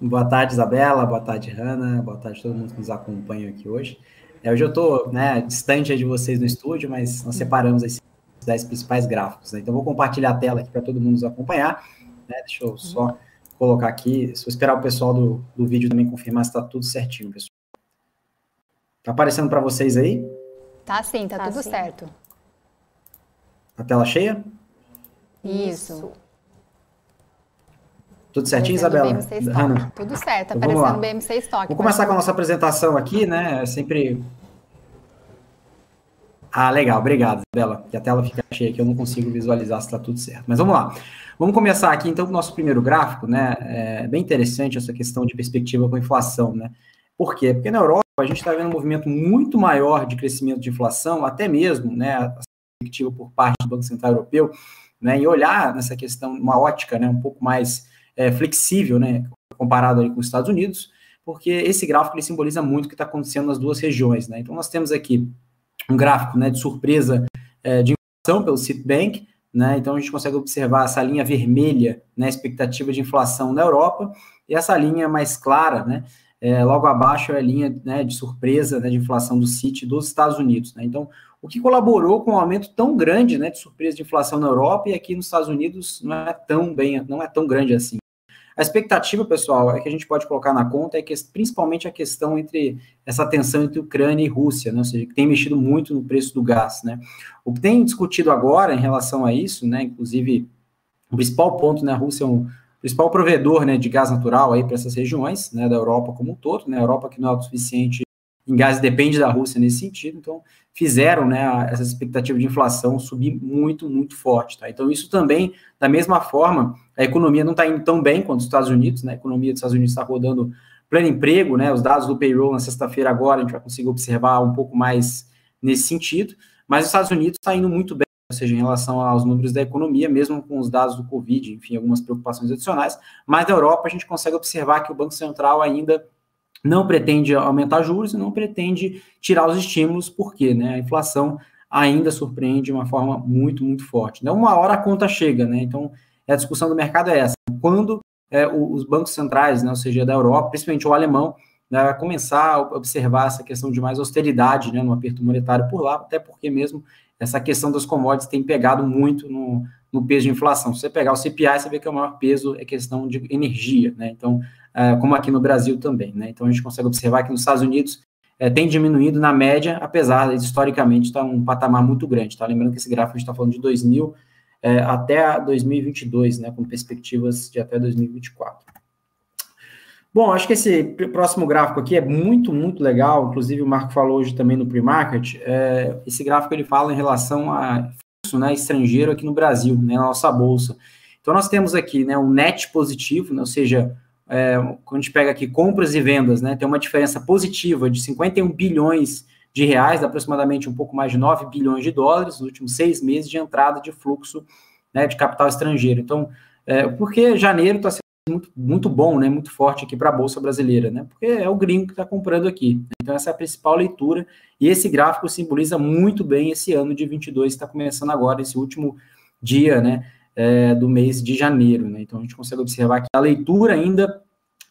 Boa tarde, Isabela. Boa tarde, Hanna. Boa tarde a todo mundo que nos acompanha aqui hoje. É, hoje eu estou né, distante de vocês no estúdio, mas nós separamos esses 10 principais gráficos. Né? Então, vou compartilhar a tela aqui para todo mundo nos acompanhar. Né? Deixa eu só colocar aqui. Vou esperar o pessoal do, do vídeo também confirmar se está tudo certinho, pessoal. Está aparecendo para vocês aí? Tá sim, tá, tá tudo sim. certo. A tela cheia? Isso. Tudo certinho, Isabela? Ana. Tudo certo, então, aparecendo BMC Stock. Vamos começar com a nossa apresentação aqui, né? É sempre. Ah, legal, obrigado, Isabela. Que a tela fica cheia aqui, eu não consigo visualizar se está tudo certo. Mas vamos lá. Vamos começar aqui, então, com o nosso primeiro gráfico, né? É bem interessante essa questão de perspectiva com inflação, né? Por quê? Porque na Europa a gente está vendo um movimento muito maior de crescimento de inflação, até mesmo, né? A perspectiva por parte do Banco Central Europeu, né? E olhar nessa questão, uma ótica, né? Um pouco mais é, flexível, né, comparado aí com os Estados Unidos, porque esse gráfico ele simboliza muito o que está acontecendo nas duas regiões, né? Então nós temos aqui um gráfico, né, de surpresa é, de inflação pelo Citibank, né? Então a gente consegue observar essa linha vermelha, né, expectativa de inflação na Europa, e essa linha mais clara, né, é, logo abaixo é a linha né, de surpresa né, de inflação do CIT dos Estados Unidos. Né? Então, o que colaborou com um aumento tão grande né, de surpresa de inflação na Europa e aqui nos Estados Unidos não é tão bem, não é tão grande assim. A expectativa, pessoal, é que a gente pode colocar na conta é que principalmente a questão entre essa tensão entre Ucrânia e Rússia, né? ou seja, que tem mexido muito no preço do gás, né? O que tem discutido agora em relação a isso, né, inclusive o principal ponto, né, a Rússia é um principal provedor, né, de gás natural aí para essas regiões, né, da Europa como um todo, né, a Europa que não é autossuficiente em gás depende da Rússia nesse sentido, então fizeram né, essa expectativa de inflação subir muito, muito forte. Tá? Então, isso também, da mesma forma, a economia não está indo tão bem quanto os Estados Unidos, né? a economia dos Estados Unidos está rodando pleno emprego, né? os dados do payroll na sexta-feira agora, a gente vai conseguir observar um pouco mais nesse sentido, mas os Estados Unidos está indo muito bem, ou seja, em relação aos números da economia, mesmo com os dados do Covid, enfim, algumas preocupações adicionais, mas na Europa a gente consegue observar que o Banco Central ainda não pretende aumentar juros e não pretende tirar os estímulos, porque né, a inflação ainda surpreende de uma forma muito, muito forte. Então, uma hora a conta chega, né? Então, a discussão do mercado é essa. Quando é, os bancos centrais, né, ou seja, da Europa, principalmente o alemão, né, começar a observar essa questão de mais austeridade né, no aperto monetário por lá, até porque mesmo essa questão das commodities tem pegado muito no, no peso de inflação. Se você pegar o CPI, você vê que o maior peso é questão de energia, né? Então, como aqui no Brasil também. Né? Então, a gente consegue observar que nos Estados Unidos uh, tem diminuído na média, apesar de historicamente estar um patamar muito grande. Tá? Lembrando que esse gráfico a gente está falando de 2000 uh, eh, até 2022, né? com perspectivas de até 2024. Bom, acho que esse próximo gráfico aqui é muito, muito legal. Inclusive, o Marco falou hoje também no pre-market. É, esse gráfico ele fala em relação a fluxo né, estrangeiro aqui no Brasil, né, na nossa bolsa. Então, nós temos aqui né, um net positivo, né, ou seja, é, quando a gente pega aqui compras e vendas, né, tem uma diferença positiva de 51 bilhões de reais, aproximadamente um pouco mais de 9 bilhões de dólares nos últimos seis meses de entrada de fluxo né, de capital estrangeiro. Então, é, porque janeiro está sendo muito, muito bom, né, muito forte aqui para a Bolsa Brasileira, né, porque é o gringo que está comprando aqui. Então, essa é a principal leitura, e esse gráfico simboliza muito bem esse ano de 22 que está começando agora, esse último dia, né, é, do mês de janeiro. Né? Então a gente consegue observar que a leitura ainda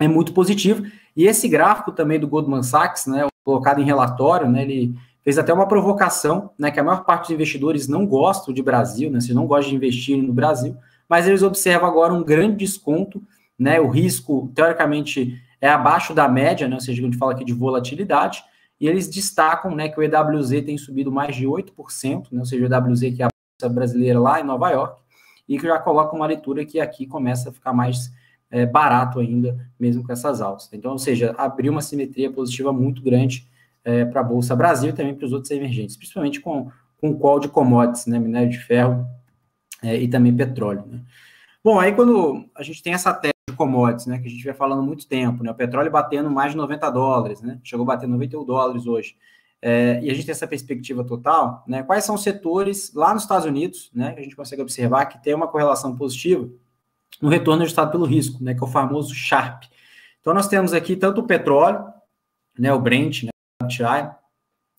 é muito positiva. E esse gráfico também do Goldman Sachs, né, colocado em relatório, né, ele fez até uma provocação, né, que a maior parte dos investidores não gostam de Brasil, né, se não gostam de investir no Brasil, mas eles observam agora um grande desconto, né, o risco, teoricamente, é abaixo da média, né, ou seja, a gente fala aqui de volatilidade, e eles destacam, né, que o EWZ tem subido mais de 8%, né, ou seja, o EWZ que é a bolsa brasileira lá em Nova York, e que já coloca uma leitura que aqui começa a ficar mais é, barato ainda, mesmo com essas altas. Então, ou seja, abriu uma simetria positiva muito grande é, para a Bolsa Brasil e também para os outros emergentes, principalmente com, com o call de commodities, né, minério de ferro é, e também petróleo. Né. Bom, aí quando a gente tem essa tese de commodities, né, que a gente vai falando muito tempo, né, o petróleo batendo mais de 90 dólares, né, chegou a bater 91 dólares hoje, é, e a gente tem essa perspectiva total, né? Quais são os setores lá nos Estados Unidos, né? Que a gente consegue observar que tem uma correlação positiva no retorno ajustado pelo risco, né? Que é o famoso Sharp. Então nós temos aqui tanto o petróleo, né? O Brent, né?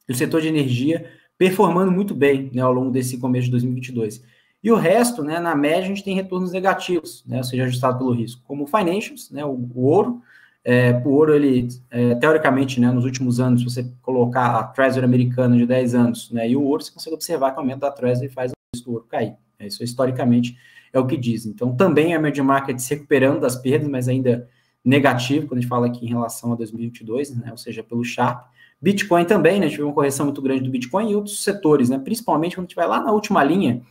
O setor de energia performando muito bem, né? Ao longo desse começo de 2022. E o resto, né, na média, a gente tem retornos negativos, né, ou seja, ajustado pelo risco, como o financials, né, o, o ouro. É, o ouro, ele, é, teoricamente, né, nos últimos anos, se você colocar a Treasury americana de 10 anos né, e o ouro, você consegue observar que o aumento da Treasury faz o ouro cair. É, isso historicamente é o que diz. Então, também a média market se recuperando das perdas, mas ainda negativo, quando a gente fala aqui em relação a 2022, né, ou seja, pelo Sharp. Bitcoin também, né, a gente uma correção muito grande do Bitcoin e outros setores, né, principalmente quando a gente vai lá na última linha,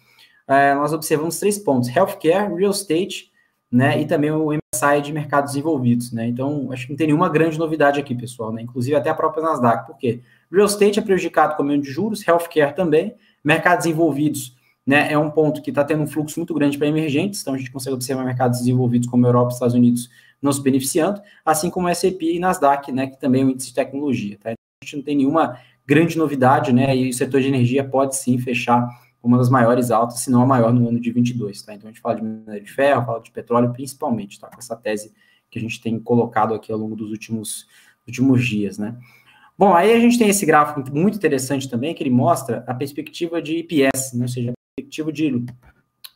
é, nós observamos três pontos: healthcare, real estate, né, e também o MSI de mercados desenvolvidos, né. Então, acho que não tem nenhuma grande novidade aqui, pessoal, né, inclusive até a própria Nasdaq. Por quê? Real estate é prejudicado com aumento de juros, healthcare também, mercados desenvolvidos, né, é um ponto que está tendo um fluxo muito grande para emergentes, então a gente consegue observar mercados desenvolvidos como Europa e Estados Unidos não se beneficiando, assim como o S&P e Nasdaq, né, que também é um índice de tecnologia, tá? Então, a gente não tem nenhuma grande novidade, né, e o setor de energia pode sim fechar uma das maiores altas, se não a maior no ano de 22, tá? Então a gente fala de minério de ferro, fala de petróleo principalmente, tá? Com essa tese que a gente tem colocado aqui ao longo dos últimos, últimos dias, né? Bom, aí a gente tem esse gráfico muito interessante também, que ele mostra a perspectiva de IPS, né? ou seja, a perspectiva de,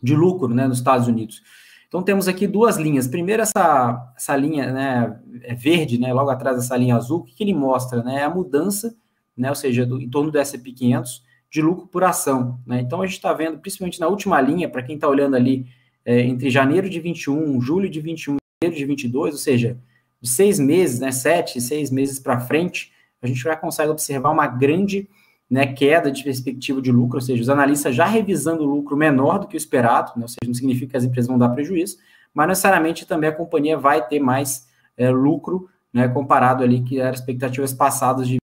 de lucro, né, nos Estados Unidos. Então temos aqui duas linhas. Primeiro essa, essa linha, né, é verde, né, logo atrás dessa linha azul, o que, que ele mostra, né, é a mudança, né, ou seja, do, em torno do S&P 500, de lucro por ação. Né? Então, a gente está vendo, principalmente na última linha, para quem está olhando ali, é, entre janeiro de 21, julho de 21 e janeiro de 22, ou seja, de seis meses, né, sete, seis meses para frente, a gente já consegue observar uma grande né, queda de perspectiva de lucro, ou seja, os analistas já revisando o lucro menor do que o esperado, né, ou seja, não significa que as empresas vão dar prejuízo, mas necessariamente também a companhia vai ter mais é, lucro né, comparado ali que eram expectativas passadas de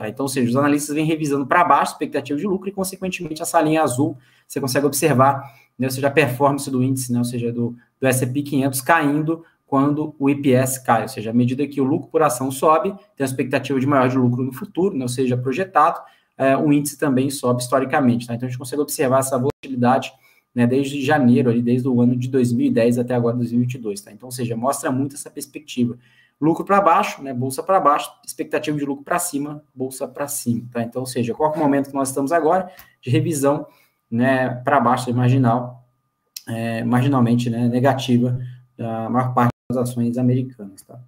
Tá? Então, ou seja, os analistas vêm revisando para baixo a expectativa de lucro e, consequentemente, essa linha azul você consegue observar, né, ou seja, a performance do índice, né, ou seja, do, do S&P 500 caindo quando o IPS cai, ou seja, à medida que o lucro por ação sobe, tem a expectativa de maior de lucro no futuro, né, ou seja, projetado, é, o índice também sobe historicamente. Tá? Então, a gente consegue observar essa volatilidade né, desde janeiro, ali, desde o ano de 2010 até agora 2022. Tá? Então, ou seja, mostra muito essa perspectiva lucro para baixo, né, bolsa para baixo, expectativa de lucro para cima, bolsa para cima, tá? Então, ou seja, qual é o momento que nós estamos agora de revisão, né, para baixo, marginal, é, marginalmente, né, negativa da maior parte das ações americanas, tá?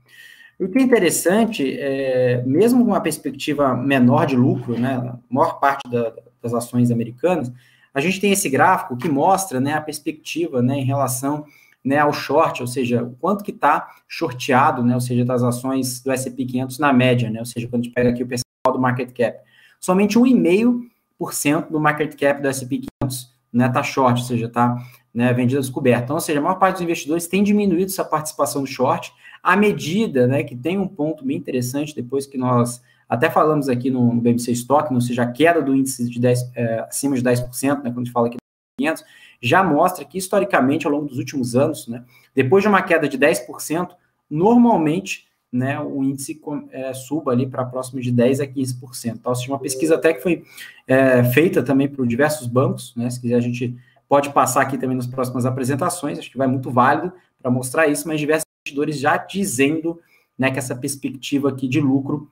O que é interessante, é, mesmo com uma perspectiva menor de lucro, né, a maior parte da, das ações americanas, a gente tem esse gráfico que mostra, né, a perspectiva, né, em relação né, ao short, ou seja, o quanto que está shorteado, né, ou seja, das ações do S&P 500 na média, né, ou seja, quando a gente pega aqui o percentual do market cap, somente 1,5% do market cap do S&P 500 né, tá short, ou seja, está né, vendida descoberta. Então, ou seja, a maior parte dos investidores tem diminuído essa participação do short, à medida né, que tem um ponto bem interessante, depois que nós até falamos aqui no, no BMC Stock, ou seja, a queda do índice de 10, é, acima de 10%, né, quando a gente fala aqui do 500, já mostra que, historicamente, ao longo dos últimos anos, né, depois de uma queda de 10%, normalmente né, o índice é, suba ali para próximo de 10% a 15%. Então, uma pesquisa até que foi é, feita também por diversos bancos, né, se quiser a gente pode passar aqui também nas próximas apresentações, acho que vai muito válido para mostrar isso, mas diversos investidores já dizendo né, que essa perspectiva aqui de lucro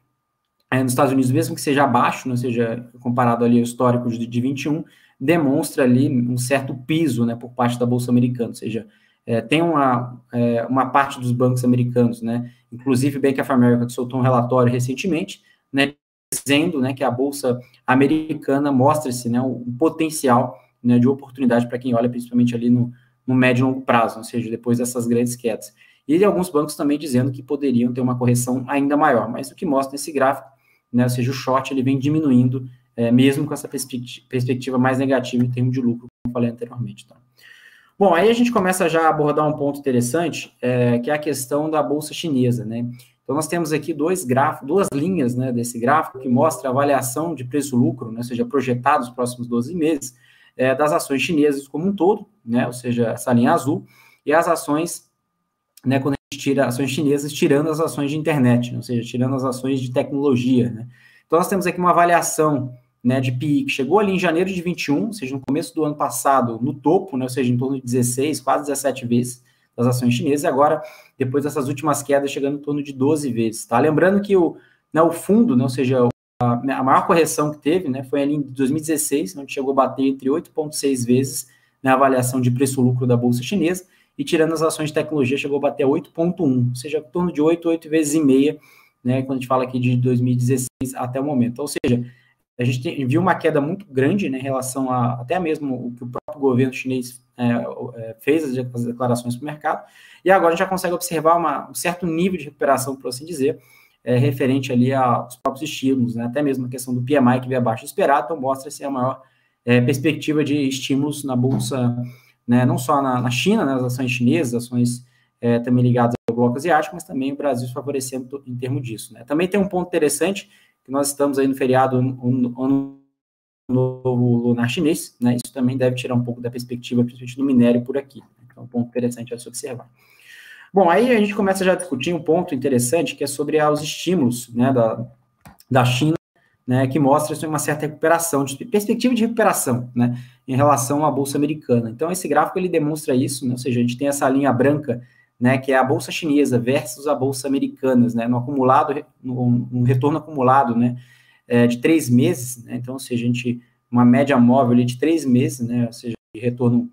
é, nos Estados Unidos, mesmo que seja abaixo, não seja comparado ali ao histórico de, de 21, demonstra ali um certo piso né, por parte da Bolsa Americana, ou seja, é, tem uma, é, uma parte dos bancos americanos, né, inclusive Bank of America, que soltou um relatório recentemente, né, dizendo né, que a Bolsa Americana mostra-se né, um potencial né, de oportunidade para quem olha principalmente ali no, no médio e longo prazo, ou seja, depois dessas grandes quedas. E alguns bancos também dizendo que poderiam ter uma correção ainda maior, mas o que mostra nesse gráfico, né, ou seja, o short ele vem diminuindo é, mesmo com essa perspectiva mais negativa em termos de lucro, como falei anteriormente. Tá? Bom, aí a gente começa já a abordar um ponto interessante, é, que é a questão da bolsa chinesa, né? Então, nós temos aqui dois gráficos, duas linhas né, desse gráfico que mostra a avaliação de preço-lucro, né, ou seja, projetado nos próximos 12 meses, é, das ações chinesas como um todo, né, ou seja, essa linha azul, e as ações, né, quando a gente tira ações chinesas, tirando as ações de internet, né, ou seja, tirando as ações de tecnologia, né. Então, nós temos aqui uma avaliação né, de PI, que chegou ali em janeiro de 21, ou seja, no começo do ano passado, no topo, né, ou seja, em torno de 16, quase 17 vezes das ações chinesas, e agora, depois dessas últimas quedas, chegando em torno de 12 vezes, tá? Lembrando que o, né, o fundo, né, ou seja, a, a maior correção que teve, né, foi ali em 2016, onde chegou a bater entre 8,6 vezes na avaliação de preço-lucro da Bolsa Chinesa, e tirando as ações de tecnologia, chegou a bater 8,1, ou seja, em torno de 8, 8 vezes e meia, né, quando a gente fala aqui de 2016 até o momento. Ou seja, a gente tem, viu uma queda muito grande né, em relação a até mesmo o que o próprio governo chinês é, é, fez as, declarações para o mercado, e agora a gente já consegue observar uma, um certo nível de recuperação, por assim dizer, é, referente ali aos próprios estímulos, né, até mesmo a questão do PMI que veio abaixo do esperado, então mostra-se a maior é, perspectiva de estímulos na bolsa, né, não só na, na China, né, as ações chinesas, ações é, também ligadas ao bloco asiático, mas também o Brasil favorecendo em termos disso. Né. Também tem um ponto interessante que nós estamos aí no feriado ano novo lunar chinês, né? Isso também deve tirar um pouco da perspectiva, principalmente do minério por aqui. Então, um ponto interessante a se observar. Bom, aí a gente começa já a discutir um ponto interessante que é sobre os estímulos, né, da, da China, né, que mostra uma certa recuperação, de perspectiva de recuperação, né, em relação à bolsa americana. Então, esse gráfico ele demonstra isso, né, ou seja, a gente tem essa linha branca né, que é a bolsa chinesa versus a bolsa americana, né, no acumulado, no, no retorno acumulado, né, é, de três meses, né, então, seja, a gente, uma média móvel ali de três meses, né, ou seja, de retorno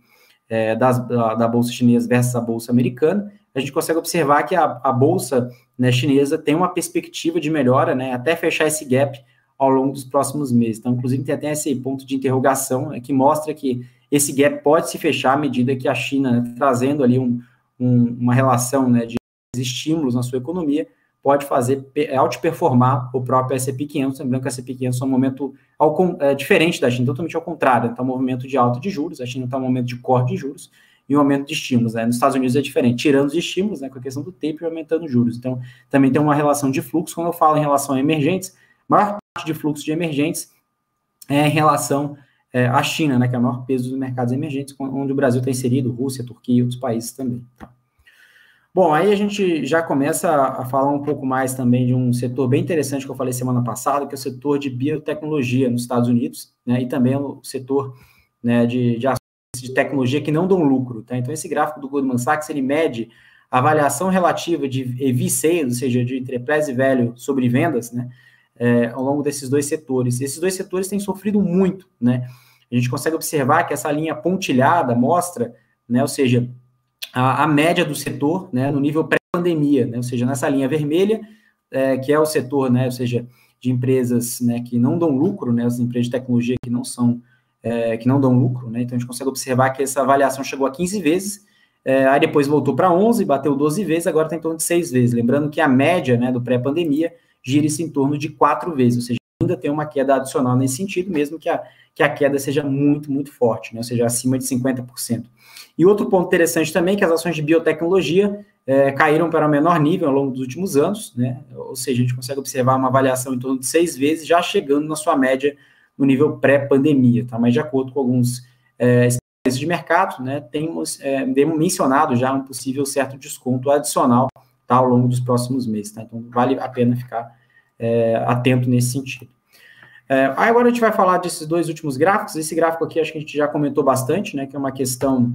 é, das, da, da, bolsa chinesa versus a bolsa americana, a gente consegue observar que a, a bolsa né, chinesa tem uma perspectiva de melhora, né, até fechar esse gap ao longo dos próximos meses. Então, inclusive, tem até esse ponto de interrogação né, que mostra que esse gap pode se fechar à medida que a China, né, trazendo ali um, um, uma relação né, de estímulos na sua economia, pode fazer outperformar o próprio S&P 500, lembrando que o S&P 500 é um momento ao, é, diferente da China, totalmente ao contrário, está um movimento de alta de juros, a China está um momento de corte de juros e um aumento de estímulos, né? nos Estados Unidos é diferente, tirando os estímulos, né, com a questão do tape e aumentando os juros, então também tem uma relação de fluxo, quando eu falo em relação a emergentes, maior parte de fluxo de emergentes é em relação é, à China, né, que é o maior peso dos mercados emergentes, onde o Brasil está inserido, Rússia, Turquia e outros países também. Bom, aí a gente já começa a falar um pouco mais também de um setor bem interessante que eu falei semana passada, que é o setor de biotecnologia nos Estados Unidos, né, e também o setor né, de, de de tecnologia que não dão lucro. Tá? Então, esse gráfico do Goldman Sachs, ele mede a avaliação relativa de EV sales, ou seja, de enterprise value sobre vendas, né, é, ao longo desses dois setores. Esses dois setores têm sofrido muito, né? A gente consegue observar que essa linha pontilhada mostra, né, ou seja, a, a média do setor, né, no nível pré-pandemia, né, ou seja, nessa linha vermelha, é, que é o setor, né, ou seja, de empresas, né, que não dão lucro, né, as empresas de tecnologia que não são, é, que não dão lucro, né, então a gente consegue observar que essa avaliação chegou a 15 vezes, é, aí depois voltou para 11, bateu 12 vezes, agora está em torno de 6 vezes, lembrando que a média, né, do pré-pandemia gira-se em torno de 4 vezes, ou seja, ainda tem uma queda adicional nesse sentido, mesmo que a, que a queda seja muito, muito forte, né? ou seja, acima de 50%. E outro ponto interessante também é que as ações de biotecnologia é, caíram para o menor nível ao longo dos últimos anos, né? ou seja, a gente consegue observar uma avaliação em torno de seis vezes, já chegando na sua média no nível pré-pandemia, tá? mas de acordo com alguns é, de mercado, né, temos, é, mencionado já um possível certo desconto adicional tá, ao longo dos próximos meses. Tá? Então, vale a pena ficar é, atento nesse sentido. É, agora a gente vai falar desses dois últimos gráficos. Esse gráfico aqui acho que a gente já comentou bastante, né, que é uma questão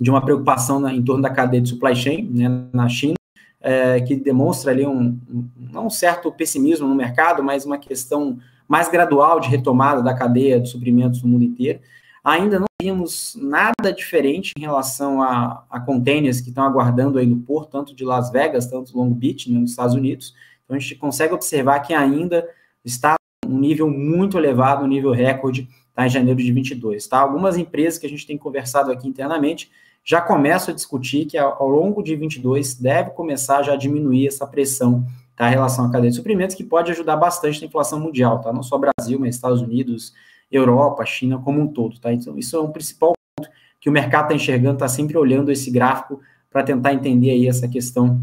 de uma preocupação na, em torno da cadeia de supply chain né, na China, é, que demonstra ali um, um, um certo pessimismo no mercado, mas uma questão mais gradual de retomada da cadeia de suprimentos no mundo inteiro. Ainda não vimos nada diferente em relação a, a containers que estão aguardando aí no porto, tanto de Las Vegas, tanto Long Beach, né, nos Estados Unidos. Então a gente consegue observar que ainda está um nível muito elevado, um nível recorde, tá, em janeiro de 22. Tá? Algumas empresas que a gente tem conversado aqui internamente já começam a discutir que ao, longo de 22 deve começar já a diminuir essa pressão tá, em relação à cadeia de suprimentos, que pode ajudar bastante na inflação mundial, tá? não só Brasil, mas Estados Unidos, Europa, China como um todo. Tá? Então, isso é um principal ponto que o mercado está enxergando, está sempre olhando esse gráfico para tentar entender aí essa questão,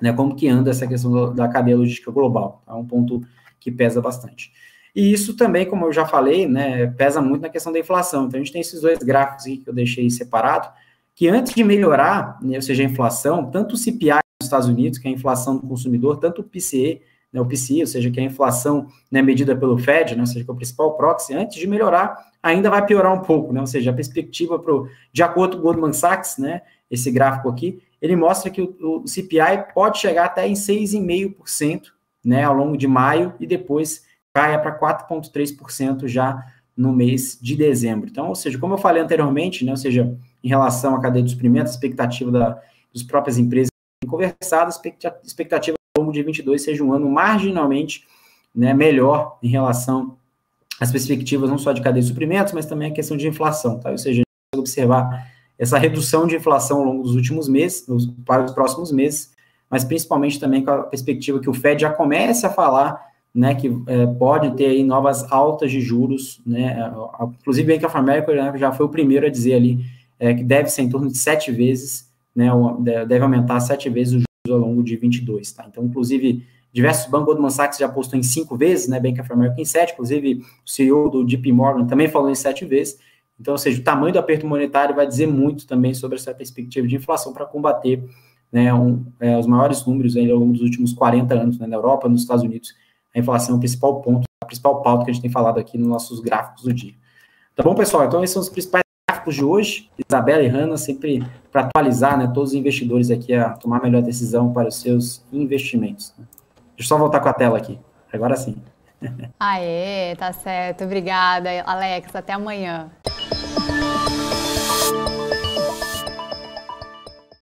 né, como que anda essa questão da cadeia logística global. É um ponto que pesa bastante. E isso também, como eu já falei, né, pesa muito na questão da inflação. Então, a gente tem esses dois gráficos que eu deixei separado, que antes de melhorar, né, ou seja, a inflação, tanto o CPI nos Estados Unidos, que é a inflação do consumidor, tanto o PCE, né, o PCI, ou seja, que é a inflação né, medida pelo Fed, né, ou seja, que é o principal proxy, antes de melhorar, ainda vai piorar um pouco, né, ou seja, a perspectiva para de acordo com o Goldman Sachs, né, esse gráfico aqui, ele mostra que o, o CPI pode chegar até em 6,5%, né, ao longo de maio e depois caia para 4,3% já no mês de dezembro. Então, ou seja, como eu falei anteriormente, né, ou seja, em relação à cadeia de suprimentos, a expectativa da, das próprias empresas conversadas, a expectativa ao longo de 22 seja um ano marginalmente né, melhor em relação às perspectivas não só de cadeia de suprimentos, mas também a questão de inflação, tá? Ou seja, observar essa redução de inflação ao longo dos últimos meses, para os próximos meses, mas principalmente também com a perspectiva que o Fed já comece a falar, né, que é, pode ter aí novas altas de juros, né, inclusive a Bank of America né, já foi o primeiro a dizer ali é, que deve ser em torno de sete vezes, né, deve aumentar sete vezes os juros ao longo de 22, tá? Então, inclusive, diversos bancos, Goldman Sachs já apostou em cinco vezes, né, Bank of America em sete, inclusive o CEO do JP Morgan também falou em sete vezes, então, ou seja, o tamanho do aperto monetário vai dizer muito também sobre essa perspectiva de inflação para combater né, um, é, os maiores números aí ao longo dos últimos 40 anos né, na Europa, nos Estados Unidos, a inflação é o principal ponto, a principal pauta que a gente tem falado aqui nos nossos gráficos do dia. Tá bom, pessoal? Então, esses são os principais gráficos de hoje. Isabela e Hanna, sempre para atualizar né, todos os investidores aqui a tomar a melhor decisão para os seus investimentos. Deixa eu só voltar com a tela aqui. Agora sim. Aê, tá certo. Obrigada, Alex. Até amanhã.